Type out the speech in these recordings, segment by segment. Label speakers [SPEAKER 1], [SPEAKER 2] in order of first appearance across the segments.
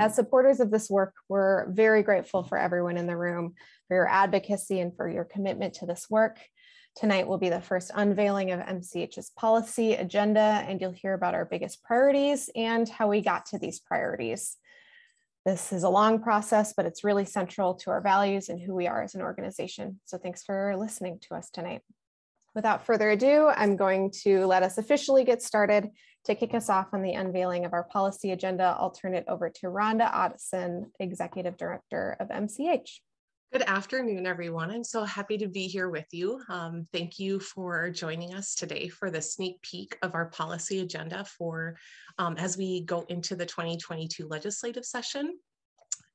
[SPEAKER 1] Mm-hmm. As supporters of this work, we're very grateful for everyone in the room, for your advocacy and for your commitment to this work. Tonight will be the first unveiling of MCH's policy agenda, and you'll hear about our biggest priorities and how we got to these priorities. This is a long process, but it's really central to our values and who we are as an organization. So thanks for listening to us tonight. Without further ado, I'm going to let us officially get started. To kick us off on the unveiling of our policy agenda, I'll turn it over to Rhonda Otteson, Executive Director of MCH.
[SPEAKER 2] Good afternoon, everyone. I'm so happy to be here with you. Um, thank you for joining us today for the sneak peek of our policy agenda for um, as we go into the 2022 legislative session.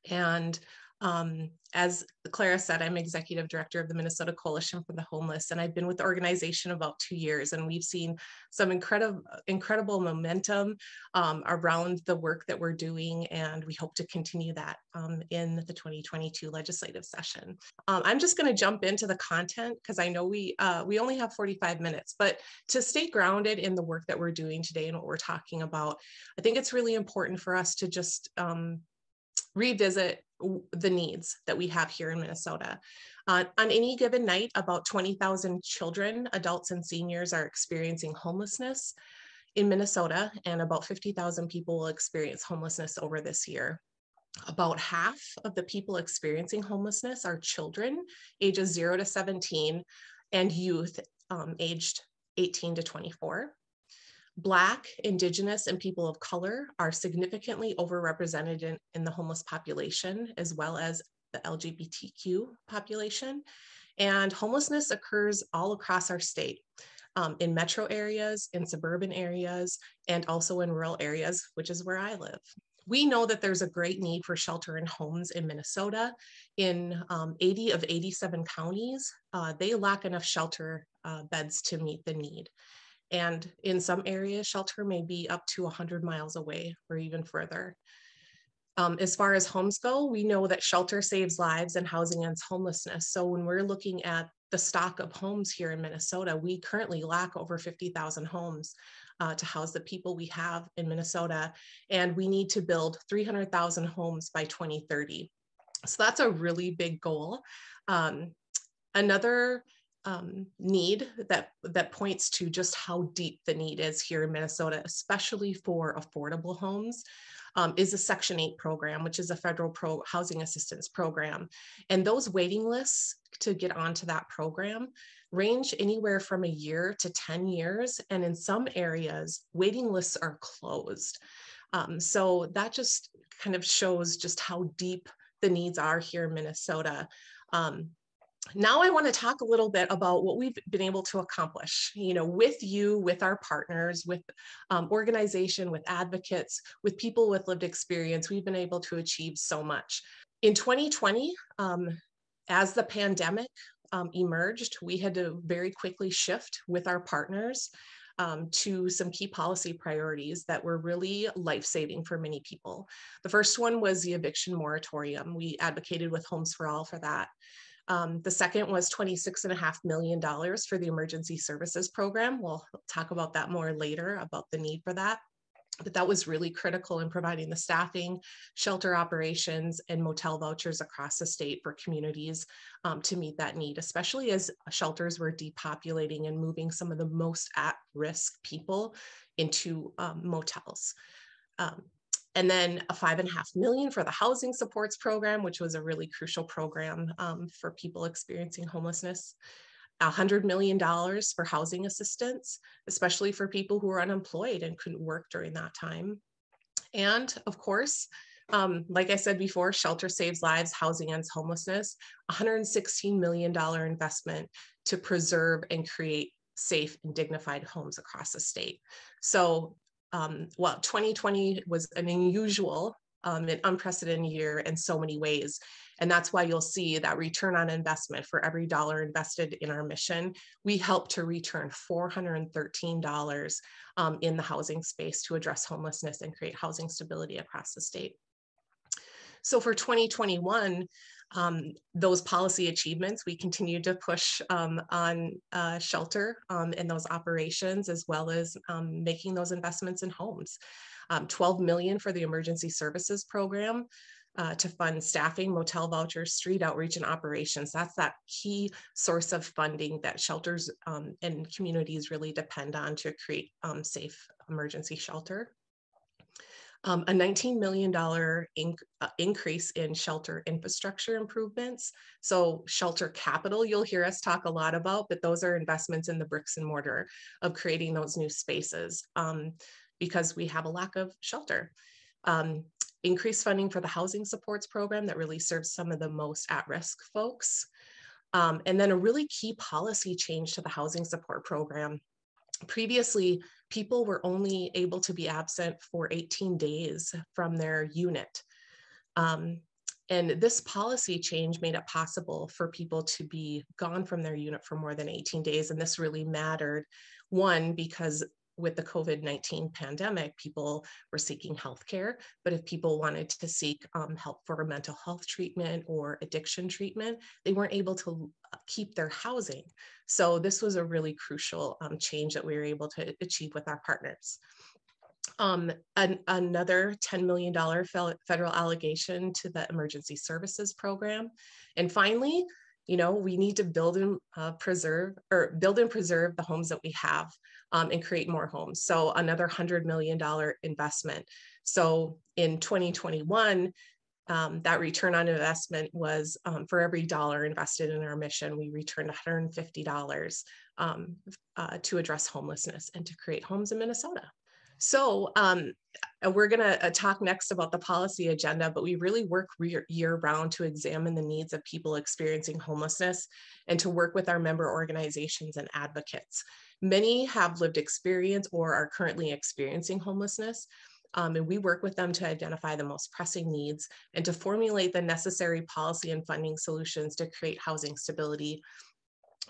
[SPEAKER 2] And um, as Clara said, I'm executive director of the Minnesota Coalition for the Homeless, and I've been with the organization about two years, and we've seen some incredible, incredible momentum um, around the work that we're doing, and we hope to continue that um, in the 2022 legislative session. Um, I'm just going to jump into the content because I know we uh, we only have 45 minutes, but to stay grounded in the work that we're doing today and what we're talking about, I think it's really important for us to just um, revisit the needs that we have here in Minnesota. Uh, on any given night, about 20,000 children, adults, and seniors are experiencing homelessness in Minnesota, and about 50,000 people will experience homelessness over this year. About half of the people experiencing homelessness are children ages 0 to 17 and youth um, aged 18 to 24. Black, Indigenous, and people of color are significantly overrepresented in, in the homeless population, as well as the LGBTQ population. And homelessness occurs all across our state. Um, in metro areas, in suburban areas, and also in rural areas, which is where I live. We know that there's a great need for shelter and homes in Minnesota. In um, 80 of 87 counties, uh, they lack enough shelter uh, beds to meet the need. And in some areas, shelter may be up to 100 miles away or even further. Um, as far as homes go, we know that shelter saves lives and housing ends homelessness. So when we're looking at the stock of homes here in Minnesota, we currently lack over 50,000 homes uh, to house the people we have in Minnesota. And we need to build 300,000 homes by 2030. So that's a really big goal. Um, another um, need that that points to just how deep the need is here in Minnesota, especially for affordable homes. Um, is a Section 8 program, which is a federal pro housing assistance program. And those waiting lists to get onto that program range anywhere from a year to 10 years. And in some areas, waiting lists are closed. Um, so that just kind of shows just how deep the needs are here in Minnesota. Um, now I want to talk a little bit about what we've been able to accomplish, you know, with you, with our partners, with um, organization, with advocates, with people with lived experience. We've been able to achieve so much. In 2020, um, as the pandemic um, emerged, we had to very quickly shift with our partners um, to some key policy priorities that were really life saving for many people. The first one was the eviction moratorium. We advocated with Homes for All for that. Um, the second was $26.5 million for the emergency services program. We'll talk about that more later about the need for that. But that was really critical in providing the staffing, shelter operations, and motel vouchers across the state for communities um, to meet that need, especially as shelters were depopulating and moving some of the most at risk people into um, motels. Um, and then a five and a half million for the housing supports program, which was a really crucial program um, for people experiencing homelessness. A $100 million for housing assistance, especially for people who were unemployed and couldn't work during that time. And of course, um, like I said before, shelter saves lives, housing ends homelessness, $116 million investment to preserve and create safe and dignified homes across the state. So um, well, 2020 was an unusual um, an unprecedented year in so many ways. And that's why you'll see that return on investment for every dollar invested in our mission, we help to return $413 um, in the housing space to address homelessness and create housing stability across the state. So for 2021, um, those policy achievements, we continue to push um, on uh, shelter um, in those operations, as well as um, making those investments in homes. um, 12 million for the emergency services program uh, to fund staffing, motel vouchers, street outreach, and operations. That's that key source of funding that shelters um, and communities really depend on to create safe emergency shelter. Um, a $19 million inc uh, increase in shelter infrastructure improvements. So shelter capital, you'll hear us talk a lot about, but those are investments in the bricks and mortar of creating those new spaces um, because we have a lack of shelter. Um, increased funding for the housing supports program that really serves some of the most at-risk folks. Um, and then a really key policy change to the housing support program. Previously, people were only able to be absent for 18 days from their unit. Um, and this policy change made it possible for people to be gone from their unit for more than 18 days. And this really mattered, one, because with the COVID 19 pandemic, people were seeking healthcare. But if people wanted to seek um, help for mental health treatment or addiction treatment, they weren't able to uh, keep their housing. So, this was a really crucial um, change that we were able to achieve with our partners. Um, an, another $10 million federal allegation to the emergency services program. And finally, you know, we need to build and uh, preserve or build and preserve the homes that we have um, and create more homes. So another $100 million investment. So in 2021, um, that return on investment was um, for every dollar invested in our mission, we returned $150 um, uh, to address homelessness and to create homes in Minnesota. So um, uh, we're going to uh, talk next about the policy agenda, but we really work year round to examine the needs of people experiencing homelessness and to work with our member organizations and advocates. Many have lived experience or are currently experiencing homelessness. Um, and we work with them to identify the most pressing needs and to formulate the necessary policy and funding solutions to create housing stability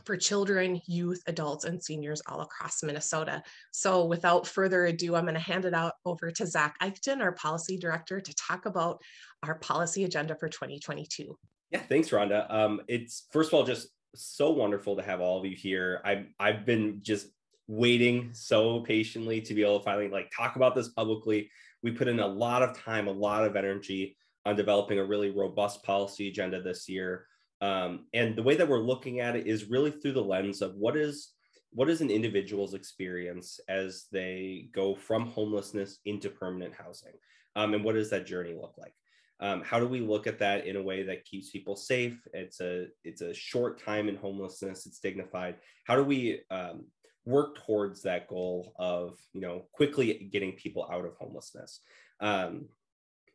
[SPEAKER 2] for children, youth, adults, and seniors all across Minnesota. So without further ado, I'm going to hand it out over to Zach Eichten, our policy director, to talk about our policy agenda for 2022.
[SPEAKER 3] Yeah, thanks, Rhonda. Um, it's first of all just so wonderful to have all of you here. I've I've been just waiting so patiently to be able to finally like talk about this publicly. We put in a lot of time, a lot of energy on developing a really robust policy agenda this year. Um, and the way that we're looking at it is really through the lens of what is what is an individual's experience as they go from homelessness into permanent housing, um, and what does that journey look like? Um, how do we look at that in a way that keeps people safe? It's a it's a short time in homelessness. It's dignified. How do we um, work towards that goal of you know quickly getting people out of homelessness? Um,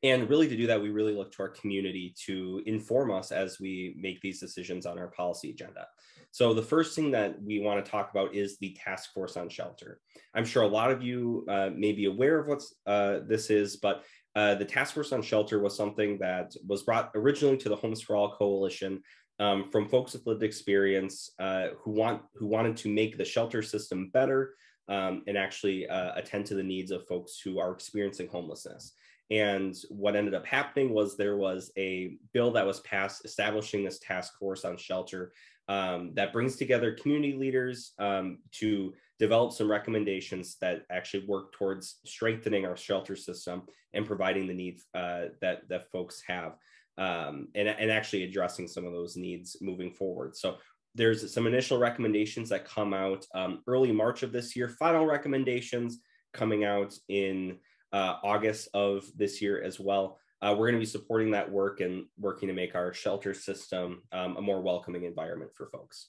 [SPEAKER 3] and really, to do that, we really look to our community to inform us as we make these decisions on our policy agenda. So, the first thing that we want to talk about is the task force on shelter. I'm sure a lot of you uh, may be aware of what uh, this is, but uh, the task force on shelter was something that was brought originally to the Homes for All coalition um, from folks with lived experience uh, who want who wanted to make the shelter system better um, and actually uh, attend to the needs of folks who are experiencing homelessness. And what ended up happening was there was a bill that was passed establishing this task force on shelter um, that brings together community leaders um, to develop some recommendations that actually work towards strengthening our shelter system and providing the needs uh, that, that folks have um, and, and actually addressing some of those needs moving forward. So there's some initial recommendations that come out um, early March of this year, final recommendations coming out in uh, August of this year as well. Uh, we're going to be supporting that work and working to make our shelter system um, a more welcoming environment for folks.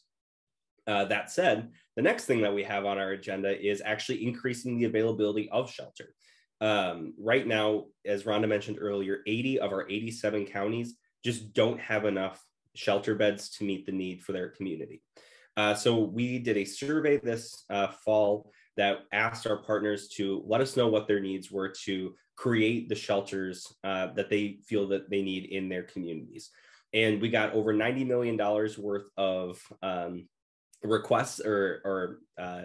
[SPEAKER 3] Uh, that said, the next thing that we have on our agenda is actually increasing the availability of shelter. Um, right now, as Rhonda mentioned earlier, 80 of our 87 counties just don't have enough shelter beds to meet the need for their community. Uh, so we did a survey this uh, fall that asked our partners to let us know what their needs were to create the shelters uh, that they feel that they need in their communities. And we got over $90 million worth of um, requests or, or uh,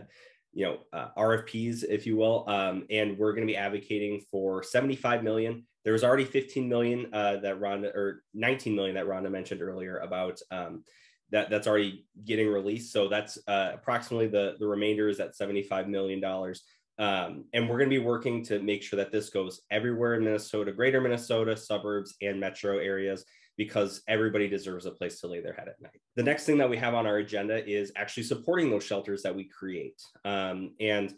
[SPEAKER 3] you know, uh, RFPs, if you will. Um, and we're going to be advocating for 75 million. There was already 15 million uh, that Rhonda, or 19 million that Rhonda mentioned earlier about um, that that's already getting released. So that's uh, approximately the the remainder is at 75 million dollars. Um, and we're going to be working to make sure that this goes everywhere in Minnesota, greater Minnesota, suburbs, and metro areas, because everybody deserves a place to lay their head at night. The next thing that we have on our agenda is actually supporting those shelters that we create. Um, and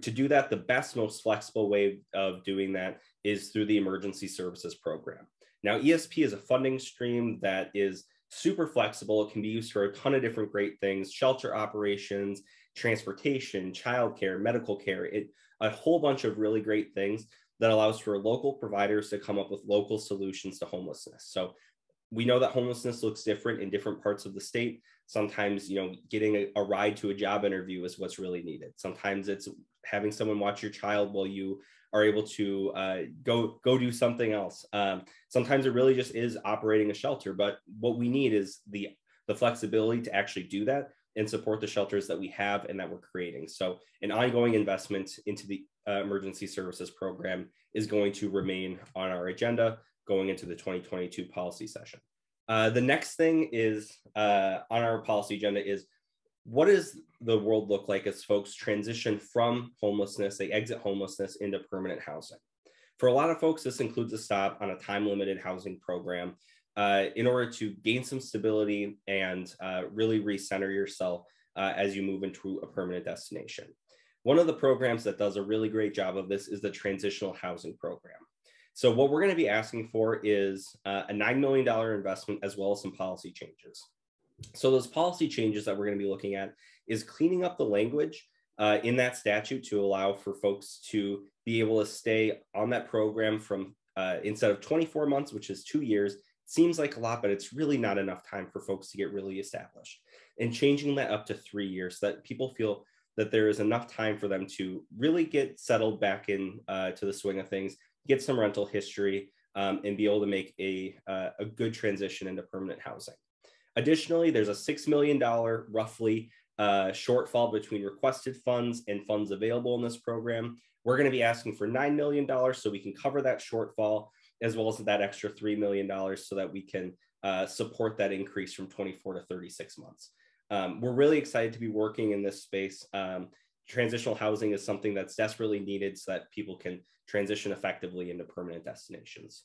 [SPEAKER 3] to do that, the best, most flexible way of doing that is through the emergency services program. Now, ESP is a funding stream that is super flexible. It can be used for a ton of different great things shelter operations, transportation, childcare, medical care, it, a whole bunch of really great things that allows for local providers to come up with local solutions to homelessness. So we know that homelessness looks different in different parts of the state. Sometimes, you know, getting a, a, ride to a job interview is what's really needed. Sometimes it's having someone watch your child while you are able to uh, go go do something else. Um, sometimes it really just is operating a shelter. But what we need is the the flexibility to actually do that and support the shelters that we have and that we're creating. So an ongoing investment into the uh, emergency services program is going to remain on our agenda going into the 2022 policy session. Uh, the next thing is uh, on our policy agenda is what does the world look like as folks transition from homelessness, they exit homelessness into permanent housing? For a lot of folks, this includes a stop on a time limited housing program uh, in order to gain some stability and uh, really recenter yourself uh, as you move into a permanent destination. One of the programs that does a really great job of this is the transitional housing program. So what we're going to be asking for is uh, a $9 million investment as well as some policy changes. So those policy changes that we're going to be looking at is cleaning up the language uh, in that statute to allow for folks to be able to stay on that program from uh, instead of 24 months, which is two years, seems like a lot, but it's really not enough time for folks to get really established. And changing that up to three years so that people feel that there is enough time for them to really get settled back in uh, to the swing of things get some rental history, um, and be able to make a, uh, a good transition into permanent housing. Additionally, there's a $6 million roughly uh, shortfall between requested funds and funds available in this program. We're going to be asking for $9 million so we can cover that shortfall, as well as that extra $3 million so that we can uh, support that increase from 24 to 36 months. Um, we're really excited to be working in this space. Um, transitional housing is something that's desperately needed so that people can transition effectively into permanent destinations.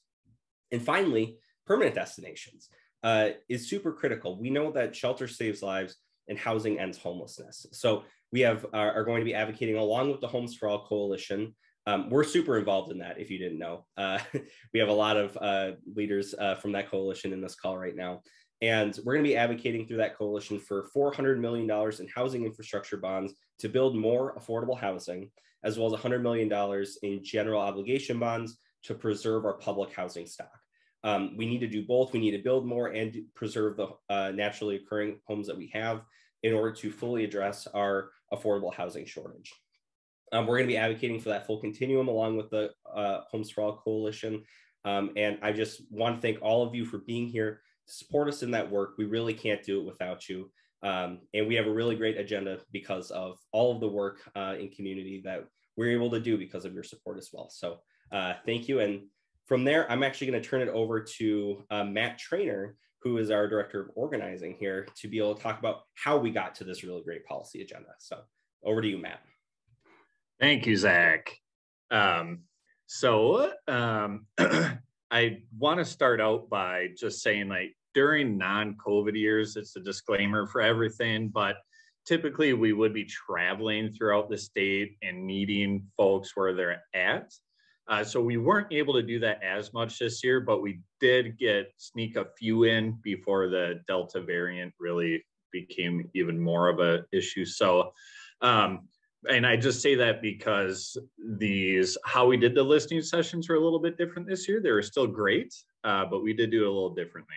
[SPEAKER 3] And finally, permanent destinations uh, is super critical. We know that shelter saves lives and housing ends homelessness. So we have are, are going to be advocating along with the Homes for All Coalition. Um, we're super involved in that. If you didn't know, uh, we have a lot of uh, leaders uh, from that coalition in this call right now. And we're going to be advocating through that coalition for $400 million in housing infrastructure bonds to build more affordable housing, as well as $100 million in general obligation bonds to preserve our public housing stock. Um, we need to do both. We need to build more and preserve the uh, naturally occurring homes that we have in order to fully address our affordable housing shortage. Um, we're going to be advocating for that full continuum along with the uh, Homes for All Coalition. Um, and I just want to thank all of you for being here to support us in that work. We really can't do it without you. Um, and we have a really great agenda because of all of the work uh, in community that we're able to do because of your support as well. So uh, thank you. And from there, I'm actually going to turn it over to uh, Matt Trainer, who is our director of organizing here, to be able to talk about how we got to this really great policy agenda. So over to you, Matt.
[SPEAKER 4] Thank you, Zach. Um, so um, I want to start out by just saying like during non-COVID years, it's a disclaimer for everything, but typically we would be traveling throughout the state and meeting folks where they're at. Uh, so we weren't able to do that as much this year, but we did get sneak a few in before the Delta variant really became even more of an issue. So um, and I just say that because these how we did the listening sessions were a little bit different this year. They were still great, uh, but we did do it a little differently.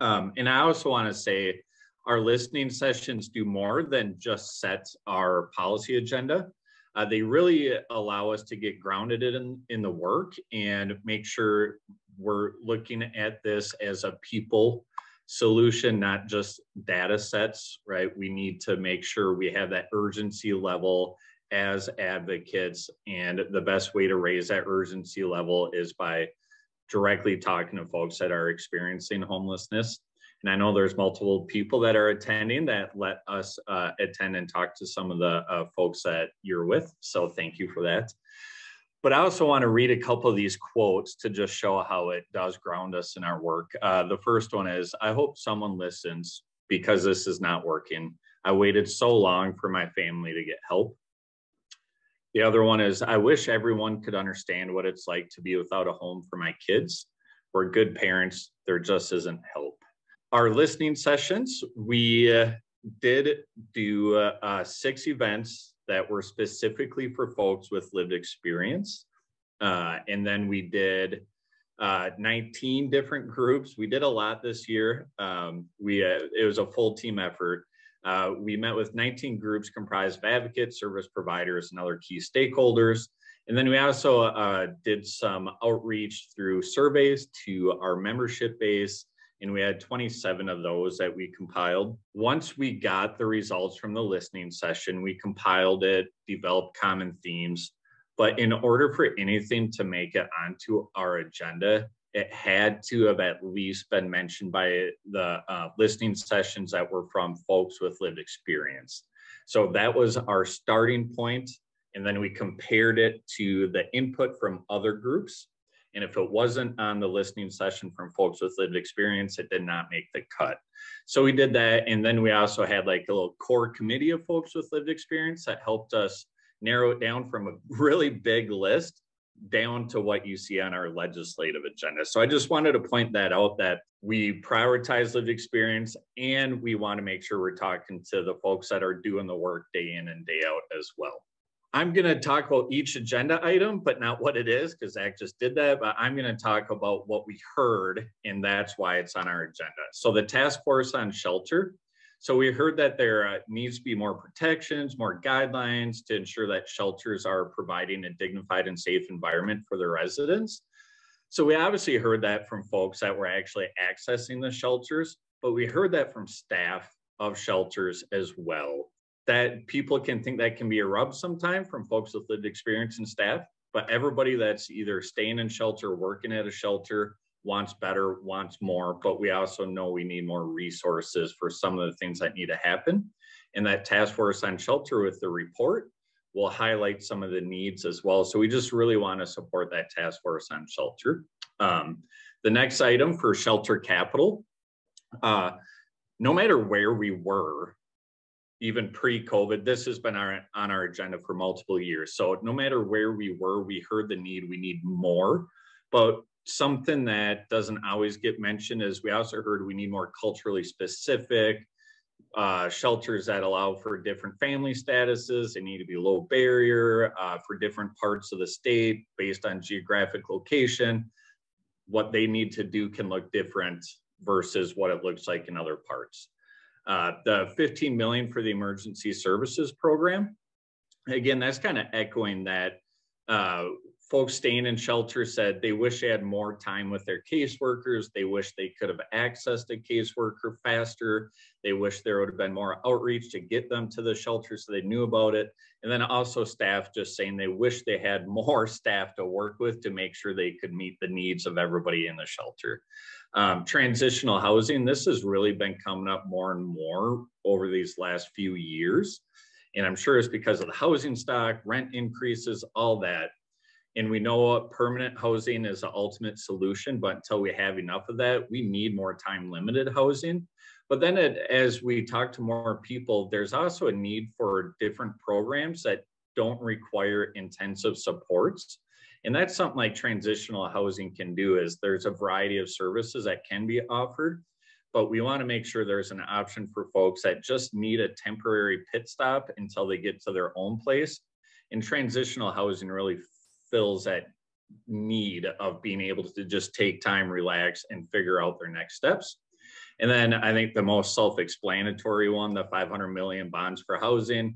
[SPEAKER 4] Um, and I also want to say our listening sessions do more than just set our policy agenda. Uh, they really allow us to get grounded in, in the work and make sure we're looking at this as a people solution, not just data sets, right? We need to make sure we have that urgency level as advocates. And the best way to raise that urgency level is by directly talking to folks that are experiencing homelessness. And I know there's multiple people that are attending that let us uh, attend and talk to some of the uh, folks that you're with. So thank you for that. But I also want to read a couple of these quotes to just show how it does ground us in our work. Uh, the first one is I hope someone listens because this is not working. I waited so long for my family to get help. The other one is I wish everyone could understand what it's like to be without a home for my kids. We're good parents, there just isn't help. Our listening sessions, we uh, did do uh, uh, six events that were specifically for folks with lived experience. Uh, and then we did uh, 19 different groups. We did a lot this year. Um, we it was a full team effort. We met with 19 groups comprised of advocates, service providers, and other key stakeholders. And then we also uh, did some outreach through surveys to our membership base, and we had 27 of those that we compiled. Once we got the results from the listening session, we compiled it, developed common themes. But in order for anything to make it onto our agenda, it had to have at least been mentioned by the uh, listening sessions that were from folks with lived experience. So that was our starting point, And then we compared it to the input from other groups. And if it wasn't on the listening session from folks with lived experience, it did not make the cut. So we did that. And then we also had like a little core committee of folks with lived experience that helped us narrow it down from a really big list down to what you see on our legislative agenda. So I just wanted to point that out that we prioritize lived experience and we want to make sure we're talking to the folks that are doing the work day in and day out as well. I'm going to talk about each agenda item, but not what it is because Zach just did that. But I'm going to talk about what we heard, and that's why it's on our agenda. So, the task force on shelter so we heard that there uh, needs to be more protections, more guidelines to ensure that shelters are providing a dignified and safe environment for their residents. So we obviously heard that from folks that were actually accessing the shelters, but we heard that from staff of shelters as well. That people can think that can be a rub sometime from folks with lived experience and staff, but everybody that's either staying in shelter, working at a shelter, wants better, wants more, but we also know we need more resources for some of the things that need to happen. And that task force on shelter with the report will highlight some of the needs as well. So we just really want to support that task force on shelter. Um, the next item for shelter capital, uh, no matter where we were, even pre-COVID, this has been our, on our agenda for multiple years. So no matter where we were, we heard the need, we need more. But something that doesn't always get mentioned is we also heard we need more culturally specific uh, shelters that allow for different family statuses. They need to be low barrier uh, for different parts of the state based on geographic location. What they need to do can look different versus what it looks like in other parts. Uh, the 15 million for the emergency services program, again, that's kind of echoing that uh, folks staying in shelter said they wish they had more time with their caseworkers. They wish they could have accessed a caseworker faster. They wish there would have been more outreach to get them to the shelter so they knew about it. And then also staff just saying they wish they had more staff to work with to make sure they could meet the needs of everybody in the shelter. Um, transitional housing, this has really been coming up more and more over these last few years. And I'm sure it's because of the housing stock, rent increases, all that and we know permanent housing is the ultimate solution, but until we have enough of that, we need more time limited housing. But then it, as we talk to more people, there's also a need for different programs that don't require intensive supports. And that's something like transitional housing can do is there's a variety of services that can be offered, but we want to make sure there's an option for folks that just need a temporary pit stop until they get to their own place. And transitional housing really fills that need of being able to just take time, relax, and figure out their next steps. And then I think the most self-explanatory one, the 500 million bonds for housing,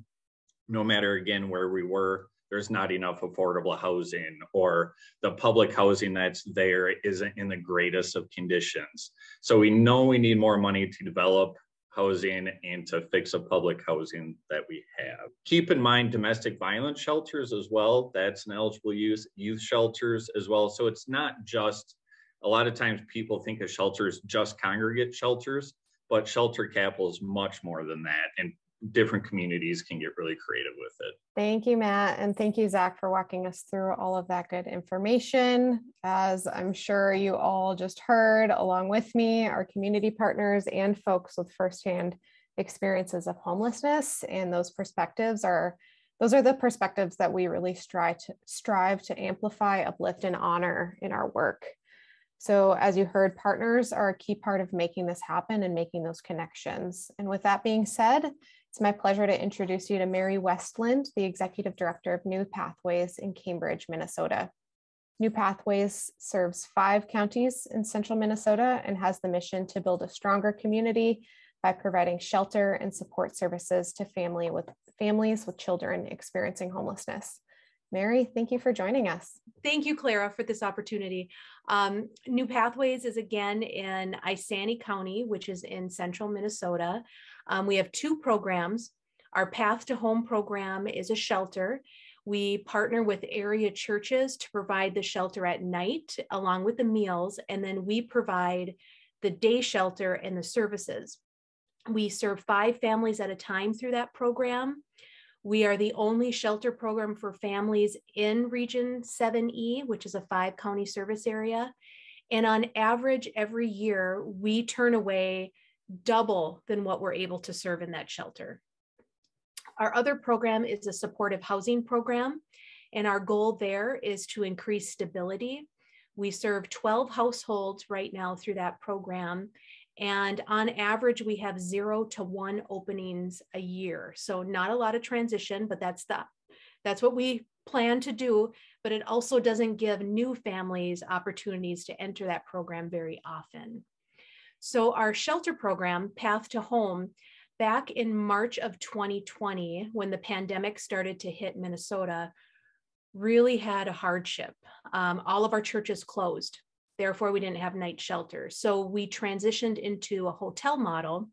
[SPEAKER 4] no matter again where we were, there's not enough affordable housing or the public housing that's there isn't in the greatest of conditions. So we know we need more money to develop housing and to fix a public housing that we have. Keep in mind domestic violence shelters as well. That's an eligible use, youth shelters as well. So it's not just a lot of times people think of shelters just congregate shelters, but shelter capital is much more than that. And different communities can get really creative with it.
[SPEAKER 1] Thank you, Matt. And thank you, Zach, for walking us through all of that good information. As I'm sure you all just heard, along with me, our community partners and folks with firsthand experiences of homelessness and those perspectives are those are the perspectives that we really strive to strive to amplify uplift and honor in our work so as you heard partners are a key part of making this happen and making those connections and with that being said it's my pleasure to introduce you to mary Westlund the executive director of new pathways in cambridge minnesota New Pathways serves five counties in central Minnesota and has the mission to build a stronger community by providing shelter and support services to family with families with children experiencing homelessness. Mary, thank you for joining us.
[SPEAKER 5] Thank you, Clara, for this opportunity. Um, New Pathways is again in Isanti County, which is in central Minnesota. Um, we have two programs. Our Path to Home program is a shelter. We partner with area churches to provide the shelter at night along with the meals, and then we provide the day shelter and the services. We serve five families at a time through that program. We are the only shelter program for families in Region 7E, which is a five county service area. And on average, every year, we turn away double than what we're able to serve in that shelter. Our other program is a supportive housing program. And our goal there is to increase stability. We serve 12 households right now through that program. And on average, we have zero to one openings a year. So not a lot of transition, but that's the that's what we plan to do. But it also doesn't give new families opportunities to enter that program very often. So our shelter program, Path to Home, back in March of 2020, when the pandemic started to hit Minnesota, really had a hardship. Um, all of our churches closed. Therefore, we didn't have night shelter. So we transitioned into a hotel model.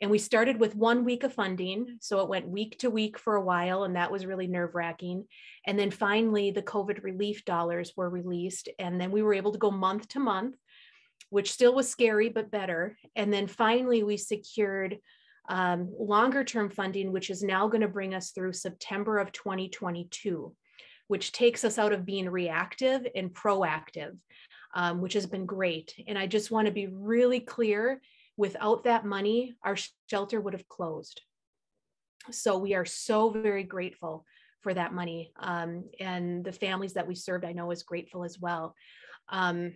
[SPEAKER 5] And we started with one week of funding. So it went week to week for a while, and that was really nerve wracking. And then finally, the COVID relief dollars were released. And then we were able to go month to month, which still was scary, but better. And then finally, we secured um, longer term funding, which is now going to bring us through September of 2022, which takes us out of being reactive and proactive um, which has been great. And I just want to be really clear without that money, our shelter would have closed. So we are so very grateful for that money. Um, and the families that we served, I know, is grateful as well. Um,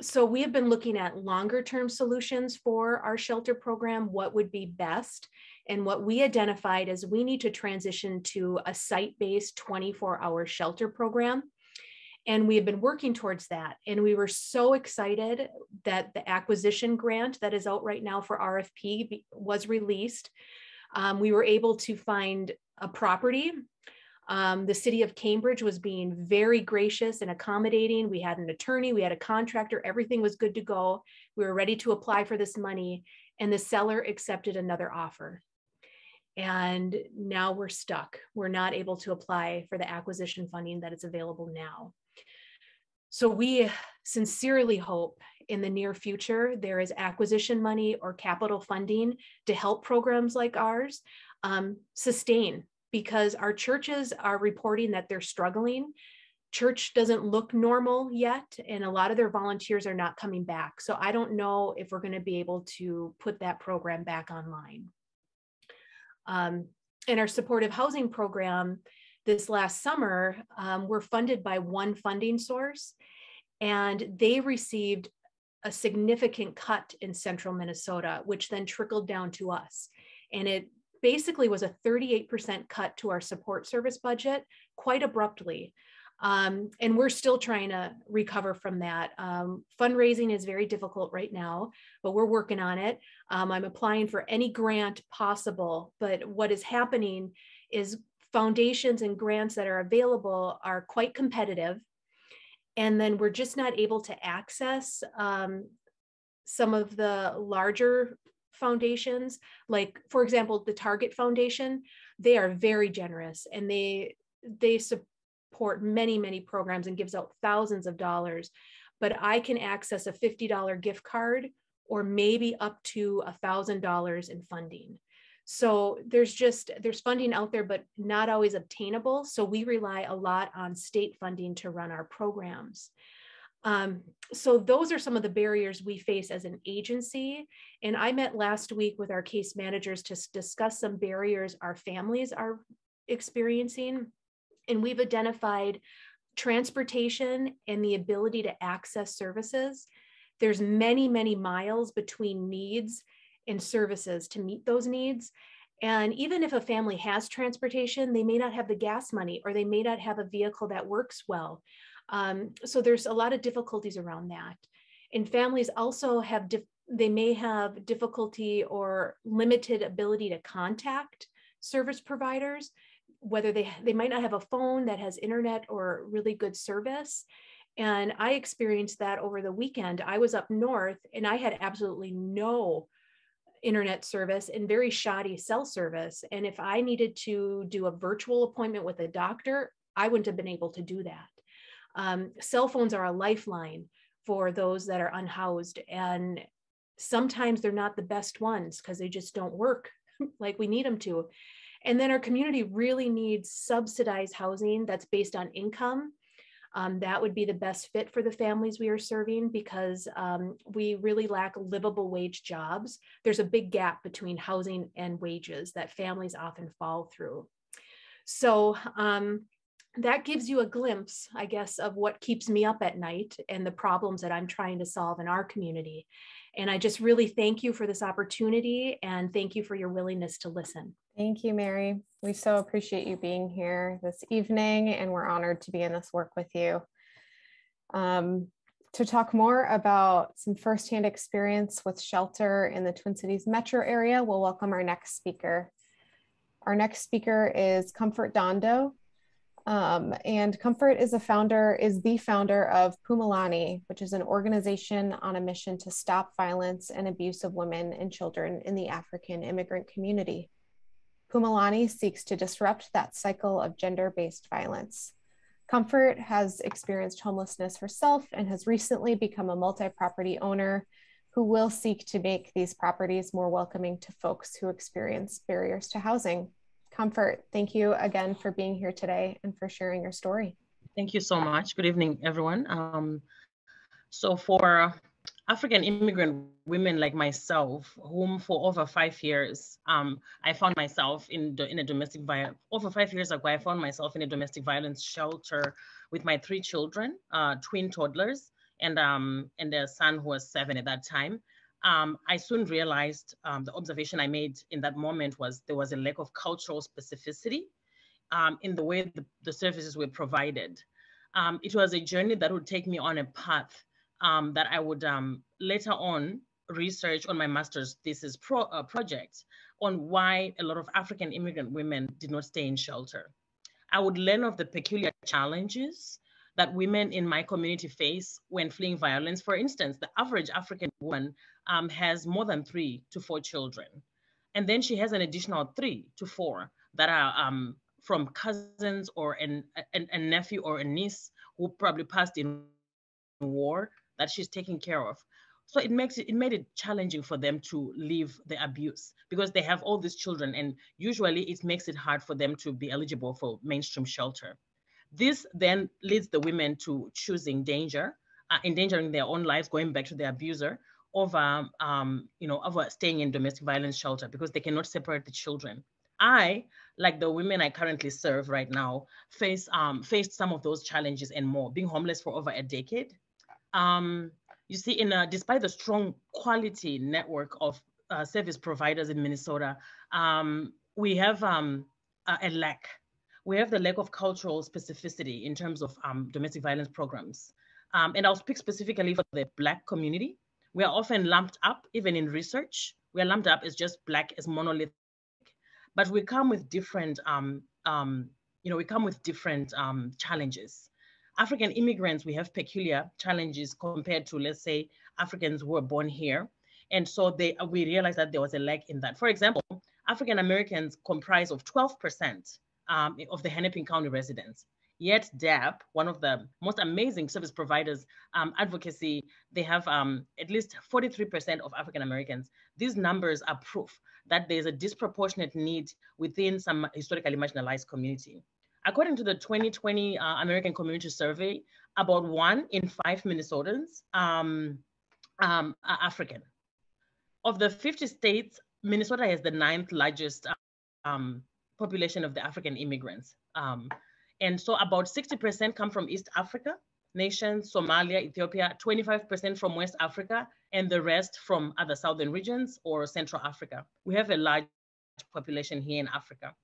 [SPEAKER 5] so we have been looking at longer term solutions for our shelter program, what would be best. And what we identified is we need to transition to a site based 24 hour shelter program and we have been working towards that. And we were so excited that the acquisition grant that is out right now for RFP was released. Um, we were able to find a property. Um, the city of Cambridge was being very gracious and accommodating. We had an attorney, we had a contractor, everything was good to go. We were ready to apply for this money, and the seller accepted another offer. And now we're stuck. We're not able to apply for the acquisition funding that is available now. So we sincerely hope in the near future there is acquisition money or capital funding to help programs like ours um, sustain because our churches are reporting that they're struggling. Church doesn't look normal yet, and a lot of their volunteers are not coming back. So I don't know if we're going to be able to put that program back online. Um, in our supportive housing program, this last summer um, were funded by one funding source, and they received a significant cut in central Minnesota, which then trickled down to us. And it basically was a 38% cut to our support service budget quite abruptly. Um, and we're still trying to recover from that. Um, fundraising is very difficult right now, but we're working on it. Um, I'm applying for any grant possible, but what is happening is foundations and grants that are available are quite competitive. And then we're just not able to access um, some of the larger foundations. Like, for example, the Target Foundation, they are very generous and they they support many, many programs and gives out thousands of dollars. but I can access a $50 gift card or maybe up to $1,000 in funding. So there's just, there's funding out there, but not always obtainable. So we rely a lot on state funding to run our programs. Um, so those are some of the barriers we face as an agency. And I met last week with our case managers to discuss some barriers our families are experiencing. And we've identified transportation and the ability to access services. There's many, many miles between needs and services to meet those needs. And even if a family has transportation, they may not have the gas money or they may not have a vehicle that works well. Um, so there's a lot of difficulties around that. And families also have, they may have difficulty or limited ability to contact service providers, whether they, they might not have a phone that has internet or really good service. And I experienced that over the weekend. I was up north and I had absolutely no internet service and very shoddy cell service. And if I needed to do a virtual appointment with a doctor, I wouldn't have been able to do that. Um, cell phones are a lifeline for those that are unhoused. And sometimes they're not the best ones because they just don't work like we need them to. And then our community really needs subsidized housing that's based on income. Um, that would be the best fit for the families we are serving because um, we really lack livable wage jobs. There's a big gap between housing and wages that families often fall through. So um, that gives you a glimpse, I guess, of what keeps me up at night and the problems that I'm trying to solve in our community. And I just really thank you for this opportunity and thank you for your willingness to listen.
[SPEAKER 1] Thank you, Mary. We so appreciate you being here this evening, and we're honored to be in this work with you. Um, to talk more about some firsthand experience with shelter in the Twin Cities metro area, we'll welcome our next speaker. Our next speaker is Comfort Dondo. Um, and Comfort is a founder, is the founder of Phumulani, which is an organization on a mission to stop violence and abuse of women and children in the African immigrant community. Phumulani seeks to disrupt that cycle of gender-based violence. Comfort has experienced homelessness herself and has recently become a multi-property owner who will seek to make these properties more welcoming to folks who experience barriers to housing. Comfort, thank you again for being here today and for sharing your story.
[SPEAKER 6] Thank you so much. Good evening, everyone. Um, so for African immigrant women like myself, whom for over five years, um, I found myself in, the, in a domestic violence, over five years ago, I found myself in a domestic violence shelter with my three children, uh, twin toddlers, and, um, and their son who was seven at that time. Um, I soon realized um, the observation I made in that moment was there was a lack of cultural specificity um, in the way the, the, services were provided. Um, it was a journey that would take me on a path um, that I would um, later on research on my master's thesis pro, uh, project on why a lot of African immigrant women did not stay in shelter. I would learn of the peculiar challenges that women in my community face when fleeing violence. For instance, the average African woman um, has more than three to four children. And then she has an additional three to four that are um, from cousins or an, a nephew or a niece who probably passed in war that she's taking care of. So it makes it, it made it challenging for them to leave the abuse because they have all these children and usually it makes it hard for them to be eligible for mainstream shelter. This then leads the women to choosing danger, uh, endangering their own lives, going back to the abuser, over, um, you know, over staying in domestic violence shelter because they cannot separate the children. I, like the women I currently serve right now, face um, faced some of those challenges and more. Being homeless for over a decade, um, you see, in a, despite the strong quality network of uh, service providers in Minnesota, um, we have um, a, a, lack. We have the lack of cultural specificity in terms of um, domestic violence programs. Um, and I'll speak specifically for the Black community. We are often lumped up, even in research, we are lumped up as just Black, as monolithic, but we come with different, um, um, you know, we come with different challenges. African immigrants, we have peculiar challenges compared to, let's say, Africans who were born here. And so they, we realized that there was a lack in that. For example, African Americans comprise of 12% um, of the Hennepin County residents, Yet DAP, one of the most amazing service providers, um, advocacy, they have um, at least 43% of African Americans. These numbers are proof that there's a disproportionate need within some historically marginalized community. According to the 2020 uh, American Community Survey, about one in five Minnesotans um, um, are African. Of the 50 states, Minnesota has the ninth largest um, population of the African immigrants. Um, and so about 60% come from East Africa nations, Somalia, Ethiopia, 25% from West Africa, and the rest from other southern regions or Central Africa. We have a large population here in Africa.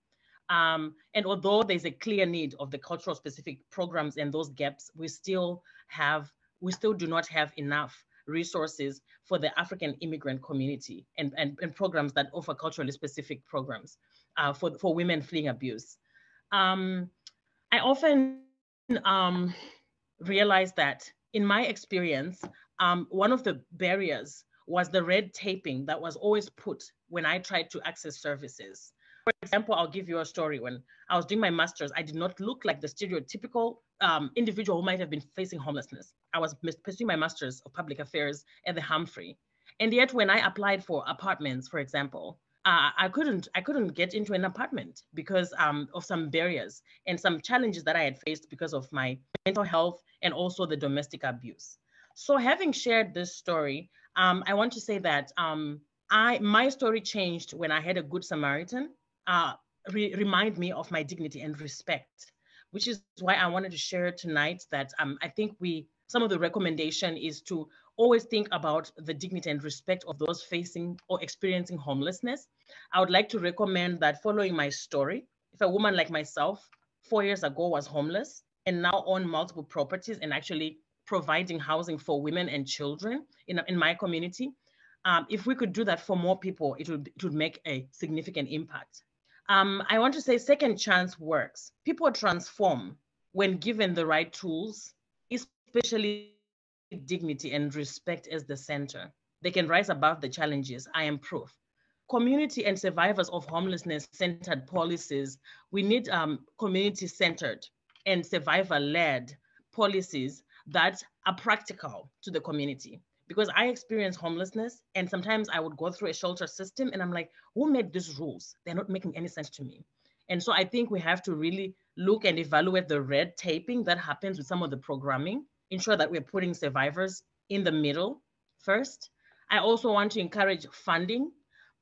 [SPEAKER 6] Um, and although there's a clear need of the cultural specific programs and those gaps, we still have, we still do not have enough resources for the African immigrant community and, and, and programs that offer culturally specific programs uh, for, for women fleeing abuse. Um, I often um, realize that in my experience, um, one of the barriers was the red taping that was always put when I tried to access services. For example, I'll give you a story. When I was doing my master's, I did not look like the stereotypical um, individual who might have been facing homelessness. I was pursuing my master's of public affairs at the Humphrey. And yet, when I applied for apartments, for example, uh, I couldn't I couldn't get into an apartment because um, of some barriers and some challenges that I had faced because of my mental health and also the domestic abuse. So having shared this story, um, I want to say that um, I my story changed when I had a good Samaritan uh, re- remind me of my dignity and respect, which is why I wanted to share tonight that um, I think we some of the recommendation is to always think about the dignity and respect of those facing or experiencing homelessness. I would like to recommend that following my story, if a woman like myself four years ago was homeless and now own multiple properties and actually providing housing for women and children in, in my community, um, if we could do that for more people, it would, it would make a significant impact. Um, I want to say second chance works. People transform when given the right tools, especially dignity and respect as the center. They can rise above the challenges. I am proof. Community and survivors of homelessness centered policies, we need um, community centered and survivor led policies that are practical to the community. Because I experience homelessness and sometimes I would go through a shelter system and I'm like, who made these rules? They're not making any sense to me. And so I think we have to really look and evaluate the red taping that happens with some of the programming ensure that we're putting survivors in the middle first. I also want to encourage funding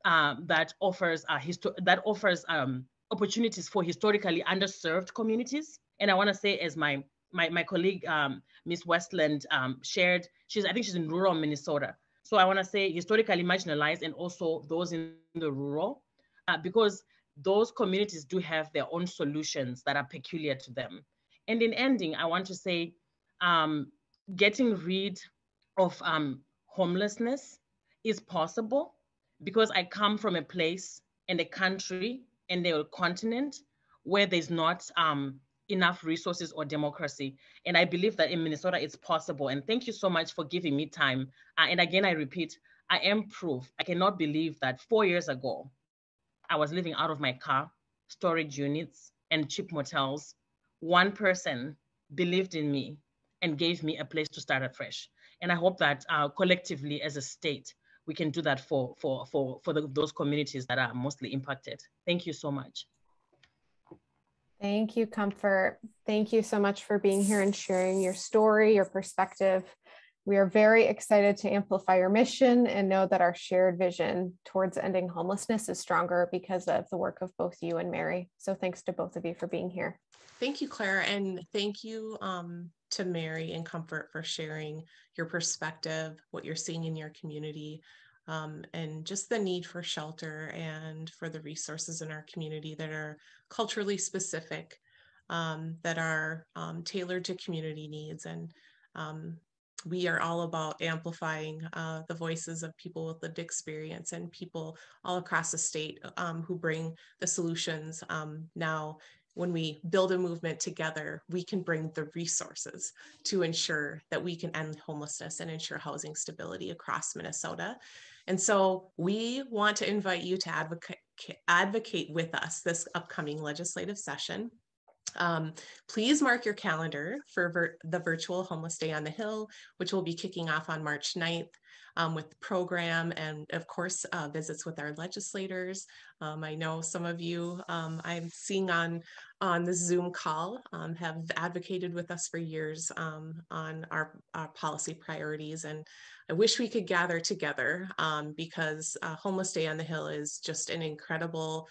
[SPEAKER 6] um, that offers uh, that offers um, opportunities for historically underserved communities. And I want to say, as my my, my colleague um, Miss Westlund um, shared, she's I think she's in rural Minnesota. So I want to say historically marginalized and also those in the rural, uh, because those communities do have their own solutions that are peculiar to them. And in ending, I want to say um, getting rid of um, homelessness is possible because I come from a place and a country and a continent where there's not um, enough resources or democracy. And I believe that in Minnesota it's possible. And thank you so much for giving me time. Uh, and again, I repeat, I am proof. I cannot believe that four years ago, I was living out of my car, storage units, and cheap motels. One person believed in me and gave me a place to start afresh. And I hope that uh, collectively as a state, we can do that for, for, for, for the, those communities that are mostly impacted. Thank you so much.
[SPEAKER 1] Thank you, Comfort. Thank you so much for being here and sharing your story, your perspective. We are very excited to amplify your mission and know that our shared vision towards ending homelessness is stronger because of the work of both you and Mary. So thanks to both of you for being here.
[SPEAKER 2] Thank you, Claire. And thank you um, to Mary and Comfort for sharing your perspective, what you're seeing in your community, um, and just the need for shelter and for the resources in our community that are culturally specific, um, that are um, tailored to community needs. And um, we are all about amplifying uh, the voices of people with lived experience and people all across the state um, who bring the solutions um, now when we build a movement together, we can bring the resources to ensure that we can end homelessness and ensure housing stability across Minnesota. And so we want to invite you to advocate, advocate with us this upcoming legislative session. Um, please mark your calendar for vir the virtual Homeless Day on the Hill, which will be kicking off on March 9th um, with the program and of course uh, visits with our legislators. Um, I know some of you um, I'm seeing on, on the Zoom call um, have advocated with us for years um, on our, our, policy priorities and I wish we could gather together um, because uh, Homeless Day on the Hill is just an incredible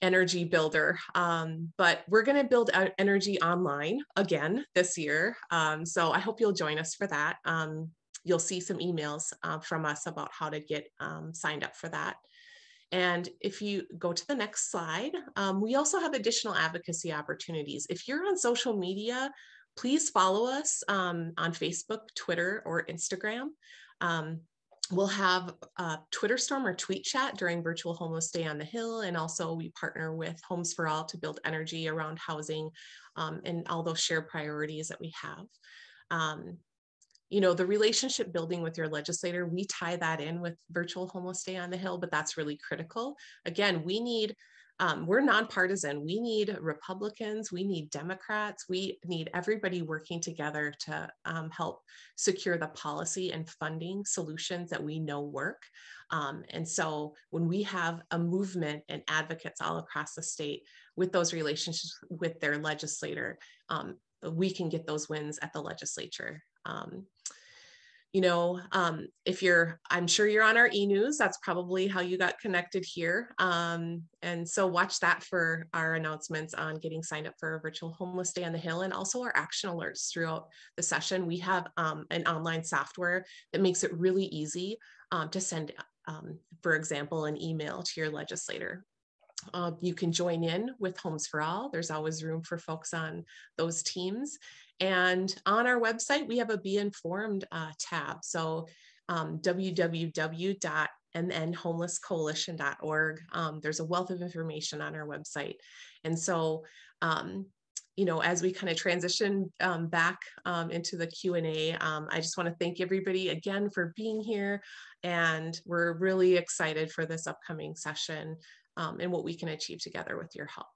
[SPEAKER 2] energy builder. Um, but we're going to build energy online again this year. Um, so I hope you'll join us for that. Um, you'll see some emails uh, from us about how to get signed up for that. And if you go to the next slide, um, we also have additional advocacy opportunities. If you're on social media, please follow us um, on Facebook, Twitter, or Instagram. Um, we'll have a Twitter storm or tweet chat during virtual homeless day on the hill. And also we partner with Homes for All to build energy around housing um, and all those shared priorities that we have. Um, you know, the relationship building with your legislator, we tie that in with virtual homeless day on the hill, but that's really critical. Again, we need um, we're nonpartisan. We need Republicans, we need Democrats, we need everybody working together to um, help secure the policy and funding solutions that we know work. Um, and so when we have a movement and advocates all across the state with those relationships with their legislator, um, we can get those wins at the legislature. Um, you know, um, if you're, I'm sure you're on our e-news, that's probably how you got connected here. Um, and so watch that for our announcements on getting signed up for a virtual homeless day on the Hill and also our action alerts throughout the session. We have um, an online software that makes it really easy um, to send, um, for example, an email to your legislator. Uh, you can join in with Homes for All. There's always room for folks on those teams. And on our website, we have a Be Informed uh, tab. So um, www.mnhomelesscoalition.org. Um, there's a wealth of information on our website. And so, um, you know, as we kind of transition um, back um, into the Q&A, um, I just want to thank everybody again for being here. And we're really excited for this upcoming session Um, and what we can achieve together with your help.